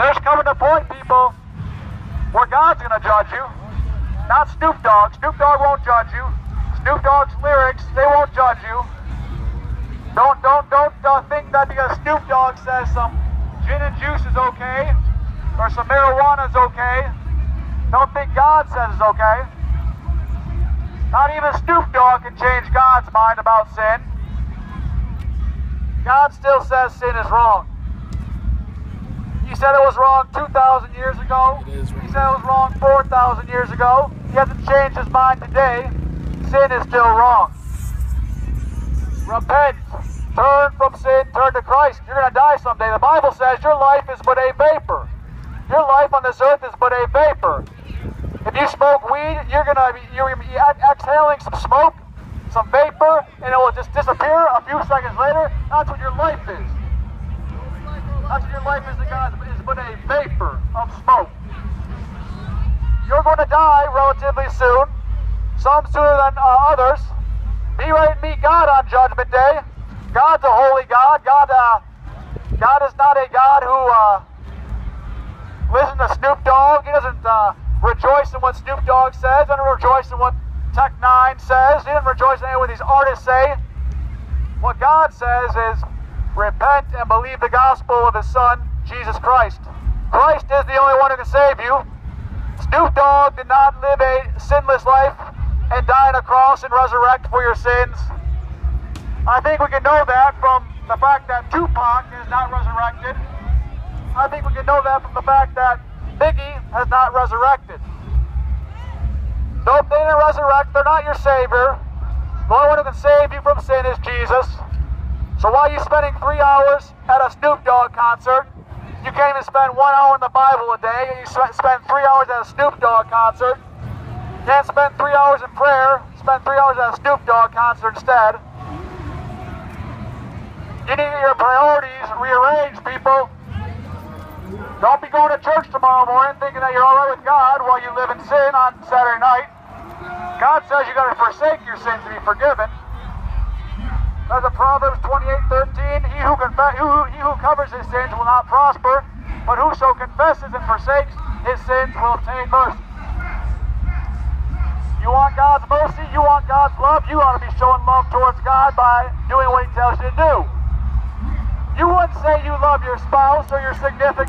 There's coming a point, people, where God's going to judge you. Not Snoop Dogg. Snoop Dogg won't judge you. Snoop Dogg's lyrics, they won't judge you. Don't don't don't uh, think that because Snoop Dogg says some gin and juice is okay or some marijuana is okay. Don't think God says it's okay. Not even Snoop Dogg can change God's mind about sin. God still says sin is wrong. He said it was wrong 2,000 years ago. It is wrong. He said it was wrong 4,000 years ago. He hasn't changed his mind today. Sin is still wrong. Repent. Turn from sin. Turn to Christ. You're going to die someday. The Bible says your life is but a vapor. Your life on this earth is but a vapor. If you smoke weed, you're going to be you're gonna be exhaling some smoke, some vapor, and it will just disappear a few seconds later. That's what your life is. Your life is God, is but a vapor of smoke. You're going to die relatively soon, some sooner than uh, others. Be ready to meet God on Judgment Day. God's a holy God. God, uh, God is not a God who uh, listens to Snoop Dogg. He doesn't uh, rejoice in what Snoop Dogg says. He doesn't rejoice in what Tech N9ne says. He doesn't rejoice in what these artists say. What God says is repent and believe the gospel of His Son, Jesus Christ. Christ is the only one who can save you. Snoop Dogg did not live a sinless life and die on a cross and resurrect for your sins. I think we can know that from the fact that Tupac is not resurrected. I think we can know that from the fact that Biggie has not resurrected. So if they didn't resurrect, they're not your Savior. The only one who can save you from sin is Jesus. So why are you spending three hours at a Snoop Dogg concert? You can't even spend one hour in the Bible a day, and you spend three hours at a Snoop Dogg concert. Can't spend three hours in prayer, spend three hours at a Snoop Dogg concert instead. You need your priorities rearranged, people. Don't be going to church tomorrow morning thinking that you're all right with God while you live in sin on Saturday night. God says you got to forsake your sins to be forgiven. As in Proverbs 28:13, he who, he who covers his sins will not prosper, but whoso confesses and forsakes his sins will obtain mercy. You want God's mercy, you want God's love, you ought to be showing love towards God by doing what he tells you to do. You wouldn't say you love your spouse or your significant